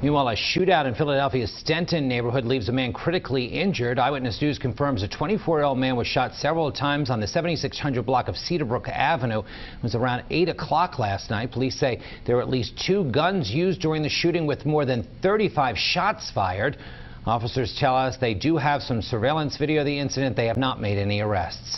Meanwhile, a shootout in Philadelphia's Stenton neighborhood leaves a man critically injured. Eyewitness News confirms a 24-year-old man was shot several times on the 7600 block of Cedarbrook Avenue. It was around 8 o'clock last night. Police say there were at least two guns used during the shooting with more than 35 shots fired. Officers tell us they do have some surveillance video of the incident. They have not made any arrests.